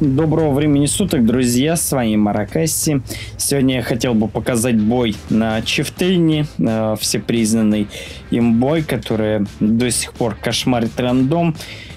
Доброго времени суток, друзья, с вами Маракасси. Сегодня я хотел бы показать бой на Чифтейне, э, всепризнанный имбой, который до сих пор кошмарит рандом.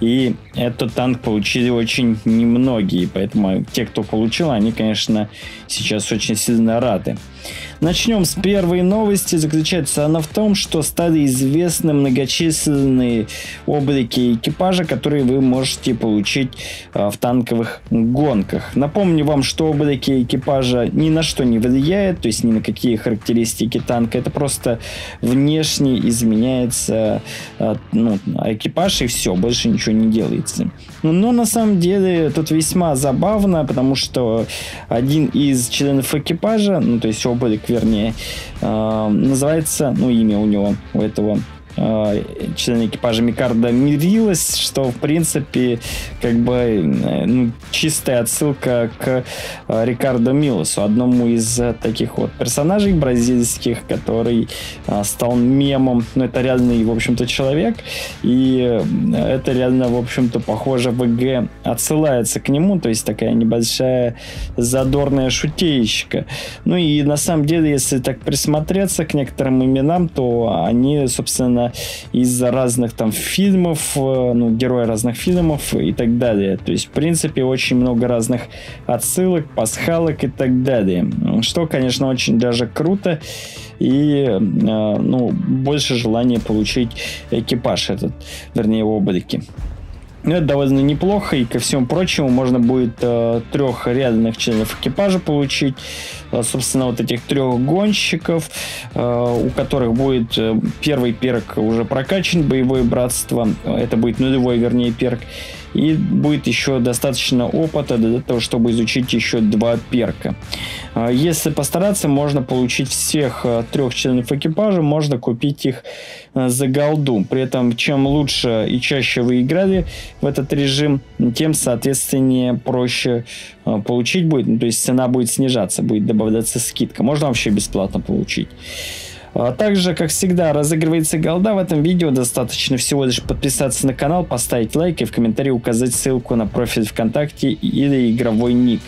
И этот танк получили очень немногие, поэтому те, кто получил, они, конечно, сейчас очень сильно рады. Начнем с первой новости. Заключается она в том, что стали известны многочисленные облики экипажа, которые вы можете получить а, в танковых гонках. Напомню вам, что облики экипажа ни на что не влияют, то есть ни на какие характеристики танка. Это просто внешне изменяется а, ну, экипаж и все, больше ничего не делается. Но на самом деле тут весьма забавно, потому что один из членов экипажа, ну то есть облик вернее, э, называется, ну имя у него, у этого Э, член экипажа Микарда мирилась, что, в принципе, как бы э, ну, чистая отсылка к э, Рикардо Милосу, одному из таких вот персонажей бразильских, который стал мемом. Ну, это реальный, в общем-то, человек, и это реально, в общем-то, похоже, ВГ отсылается к нему, то есть такая небольшая задорная шутеечка. Ну и на самом деле, если так присмотреться к некоторым именам, то они, собственно, из разных там фильмов, э, ну, герои разных фильмов и так далее. То есть, в принципе, очень много разных отсылок, пасхалок и так далее. Что, конечно, очень даже круто и э, ну, больше желания получить экипаж этот, вернее, облики. Ну, это довольно неплохо, и ко всему прочему можно будет э, трех реальных членов экипажа получить. Э, собственно, вот этих трех гонщиков, э, у которых будет э, первый перк уже прокачан, боевое братство. Это будет нулевой, вернее, перк. И будет еще достаточно опыта для того, чтобы изучить еще два перка. А, если постараться, можно получить всех а, трех членов экипажа, можно купить их а, за голду. При этом, чем лучше и чаще вы играли в этот режим, тем, соответственно, проще получить будет. Ну, то есть цена будет снижаться, будет добавляться скидка. Можно вообще бесплатно получить. А также, как всегда, разыгрывается голда в этом видео. Достаточно всего лишь подписаться на канал, поставить лайк и в комментарии указать ссылку на профиль ВКонтакте или игровой ник.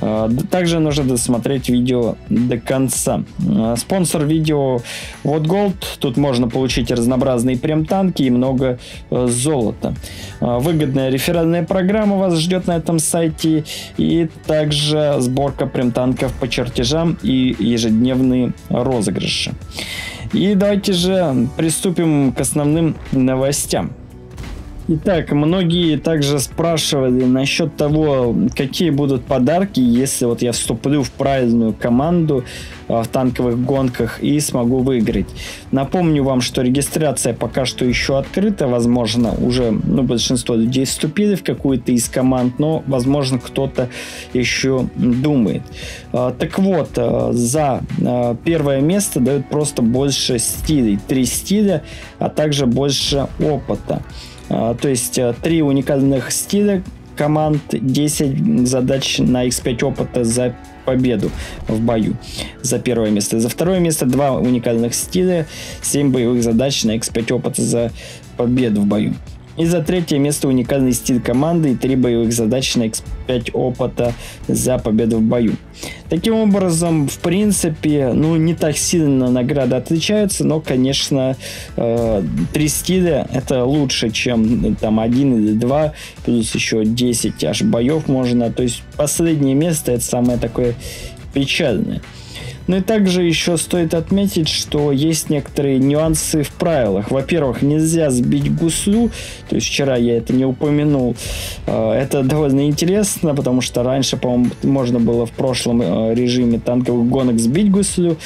А, также нужно досмотреть видео до конца. А, спонсор видео вот Gold. Тут можно получить разнообразные прем-танки и много э, золота. Выгодная реферальная программа вас ждет на этом сайте. И также сборка прем-танков по чертежам и ежедневные розыгрыши. И давайте же приступим к основным новостям. Итак, многие также спрашивали насчет того, какие будут подарки, если вот я вступлю в правильную команду а, в танковых гонках и смогу выиграть. Напомню вам, что регистрация пока что еще открыта, возможно, уже ну, большинство людей вступили в какую-то из команд, но, возможно, кто-то еще думает. А, так вот, а, за первое место дают просто больше стилей, три стиля, а также больше опыта. А, то есть э, три уникальных стиля команд, 10 задач на X5 опыта за победу в бою за первое место. За второе место два уникальных стиля, 7 боевых задач на X5 опыта за победу в бою. И за третье место уникальный стиль команды и три боевых задачи на X5 опыта за победу в бою. Таким образом, в принципе, ну не так сильно награды отличаются, но, конечно, э, три стиля это лучше, чем там один или два, плюс еще 10 аж боев можно. То есть последнее место это самое такое печальное. Ну и также еще стоит отметить, что есть некоторые нюансы в правилах. Во-первых, нельзя сбить гуслю, то есть вчера я это не упомянул. А, это довольно интересно, потому что раньше, по-моему, можно было в прошлом а, режиме танковых гонок сбить гуслю.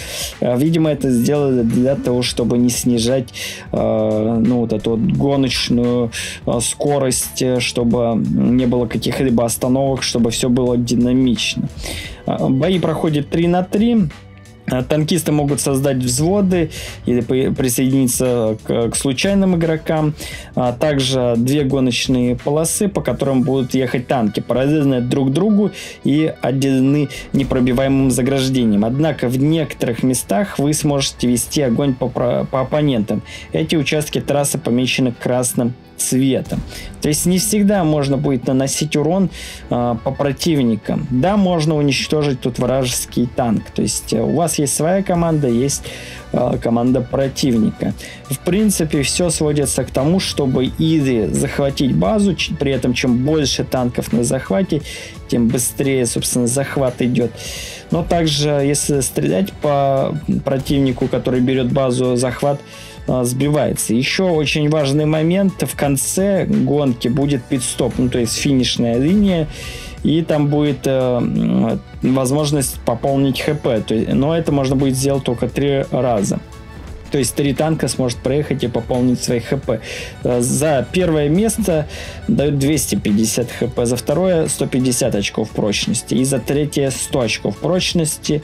А, видимо, это сделали для того, чтобы не снижать ну, вот эту вот гоночную скорость, чтобы не было каких-либо остановок, чтобы все было динамично. Бои проходят 3 на 3. А, танкисты могут создать взводы или присоединиться к, к случайным игрокам. А также две гоночные полосы, по которым будут ехать танки, параллельно друг другу и отделены непробиваемым заграждением. Однако в некоторых местах вы сможете вести огонь по, по оппонентам. Эти участки трассы помечены красным цвета. То есть не всегда можно будет наносить урон э, по противникам. Да, можно уничтожить тут вражеский танк. То есть э, у вас есть своя команда, есть э, команда противника. В принципе, все сводится к тому, чтобы или захватить базу, при этом чем больше танков на захвате, тем быстрее, собственно, захват идет. Но также, если стрелять по противнику, который берет базу, захват а, сбивается. Еще очень важный момент в конце гонки будет пит-стоп, ну то есть финишная линия, и там будет э, возможность пополнить хп, но это можно будет сделать только три раза. То есть три танка сможет проехать и пополнить свои хп. Э, за первое место дают 250 хп, за второе 150 очков прочности и за третье 100 очков прочности.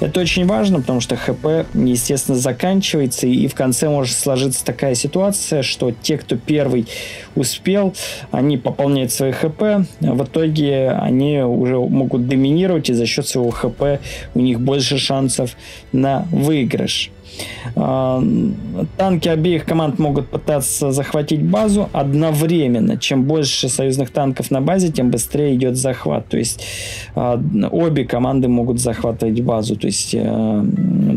Это очень важно, потому что хп, естественно, заканчивается и в конце может сложиться такая ситуация, что те, кто первый успел, они пополняют свои хп, в итоге они уже могут доминировать и за счет своего хп у них больше шансов на выигрыш. А, танки обеих команд могут пытаться захватить базу одновременно. Чем больше союзных танков на базе, тем быстрее идет захват. То есть а, обе команды могут захватывать базу. То есть э,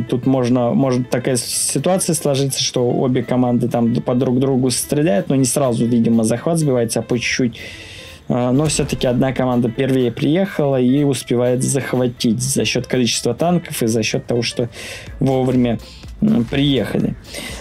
тут можно, может такая ситуация сложиться, что обе команды там по друг другу стреляют, но не сразу, видимо, захват сбивается, а по чуть-чуть но все-таки одна команда первее приехала и успевает захватить за счет количества танков и за счет того, что вовремя приехали.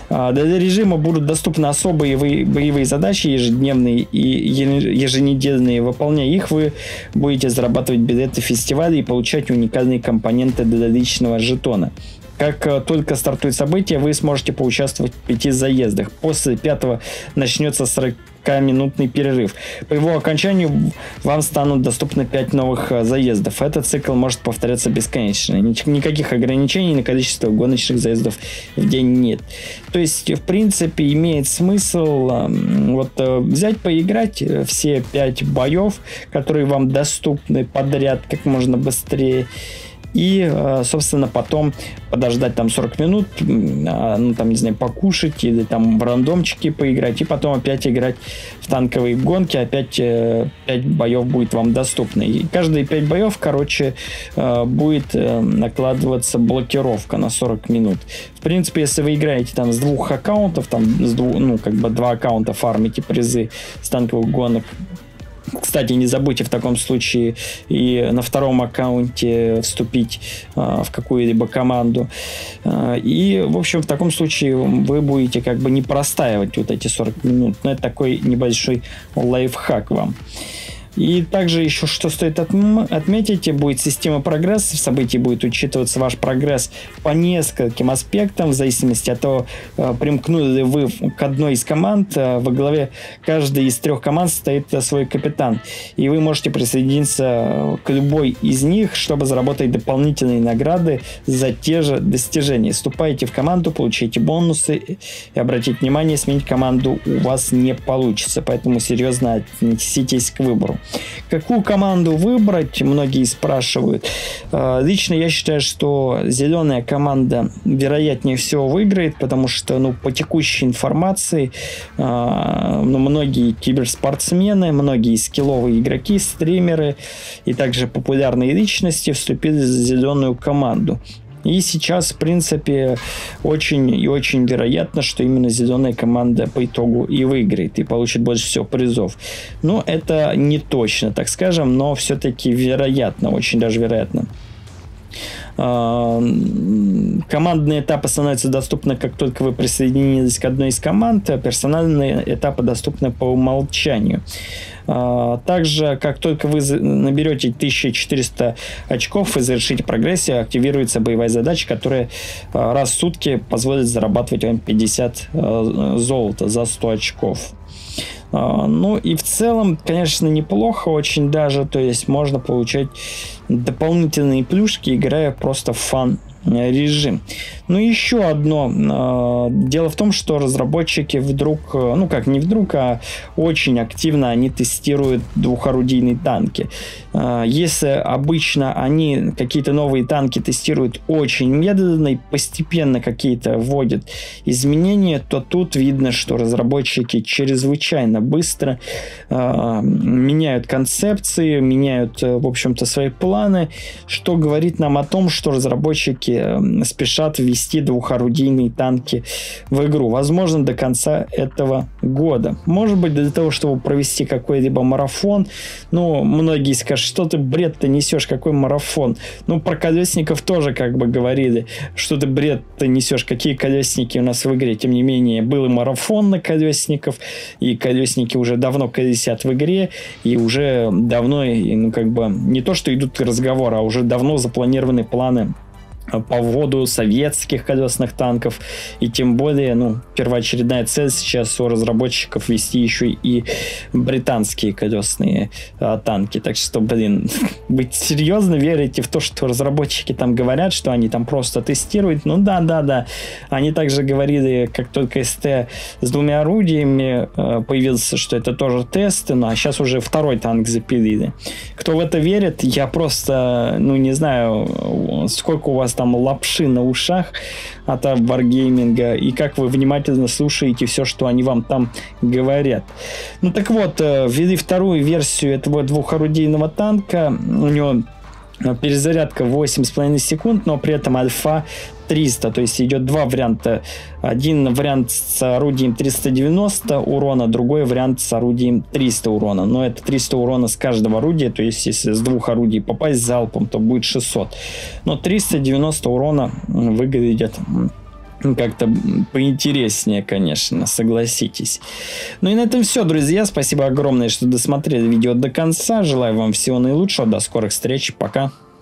А, для режима будут доступны особые боевые задачи, ежедневные и еженедельные. Выполняя их, вы будете зарабатывать билеты фестиваля и получать уникальные компоненты для личного жетона. Как э, только стартует событие, вы сможете поучаствовать в пяти заездах. После пятого начнется 40 минутный перерыв. По его окончанию вам станут доступны 5 новых э, заездов. Этот цикл может повторяться бесконечно. Никаких ограничений на количество гоночных заездов в день нет. То есть, в принципе, имеет смысл эм, вот э, взять, поиграть все 5 боев, которые вам доступны подряд как можно быстрее и, э, собственно, потом подождать там 40 минут, а, ну, там, не знаю, покушать или там в рандомчики поиграть, и потом опять играть в танковые гонки, опять 5 э, боев будет вам доступно. И каждые 5 боев, короче, э, будет накладываться блокировка на 40 минут. В принципе, если вы играете там с двух аккаунтов, там с двух, ну, как бы два аккаунта фармите призы с танковых гонок, кстати, не забудьте в таком случае и на втором аккаунте вступить а, в какую-либо команду. А, и, в общем, в таком случае вы будете как бы не простаивать вот эти 40 минут. Но это такой небольшой лайфхак вам. И также еще что стоит отметить, будет система прогресса. В событии будет учитываться ваш прогресс по нескольким аспектам, в зависимости от того, э, примкнули ли вы к одной из команд. Э, во главе каждой из трех команд стоит э, свой капитан. И вы можете присоединиться к любой из них, чтобы заработать дополнительные награды за те же достижения. Вступайте в команду, получайте бонусы. И обратите внимание, сменить команду у вас не получится. Поэтому серьезно отнеситесь к выбору. Какую команду выбрать, многие спрашивают. А, лично я считаю, что зеленая команда вероятнее всего выиграет, потому что ну, по текущей информации а, ну, многие киберспортсмены, многие скилловые игроки, стримеры и также популярные личности вступили за зеленую команду. И сейчас, в принципе, очень и очень вероятно, что именно зеленая команда по итогу и выиграет, и получит больше всего призов. Но это не точно, так скажем, но все-таки вероятно, очень даже вероятно. А, командные этапы становятся доступны, как только вы присоединились к одной из команд, персональные этапы доступны по умолчанию. А, также, как только вы наберете 1400 очков и завершите прогрессию, активируется боевая задача, которая а, раз в сутки позволит зарабатывать вам 50 золота за 100 очков. Ну и в целом, конечно, неплохо очень даже, то есть можно получать дополнительные плюшки, играя просто в фан режим. Ну, еще одно. Дело в том, что разработчики вдруг, ну как не вдруг, а очень активно они тестируют двухорудийные танки. Если обычно они какие-то новые танки тестируют очень медленно и постепенно какие-то вводят изменения, то тут видно, что разработчики чрезвычайно быстро меняют концепции, меняют, в общем-то, свои планы, что говорит нам о том, что разработчики спешат ввести двухорудийные танки в игру. Возможно, до конца этого года. Может быть, для того, чтобы провести какой-либо марафон. Ну, многие скажут, что ты бред ты несешь, какой марафон. Ну, про колесников тоже как бы говорили, что ты бред ты несешь, какие колесники у нас в игре. Тем не менее, был и марафон на колесников, и колесники уже давно колесят в игре, и уже давно, ну, как бы, не то, что идут разговоры, а уже давно запланированы планы по вводу советских колесных танков. И тем более, ну, первоочередная цель сейчас у разработчиков вести еще и британские колесные а, танки. Так что, блин, вы серьезно верите в то, что разработчики там говорят, что они там просто тестируют? Ну да, да, да. Они также говорили, как только СТ с двумя орудиями э, появился, что это тоже тесты, ну а сейчас уже второй танк запилили. Кто в это верит, я просто, ну не знаю, сколько у вас там там лапши на ушах от Wargaming, и как вы внимательно слушаете все, что они вам там говорят. Ну так вот, э, ввели вторую версию этого двухорудийного танка. У него перезарядка 8,5 секунд, но при этом альфа 300, то есть идет два варианта. Один вариант с орудием 390 урона, другой вариант с орудием 300 урона. Но это 300 урона с каждого орудия, то есть если с двух орудий попасть залпом, то будет 600. Но 390 урона выглядит как-то поинтереснее, конечно, согласитесь. Ну и на этом все, друзья. Спасибо огромное, что досмотрели видео до конца. Желаю вам всего наилучшего. До скорых встреч. Пока.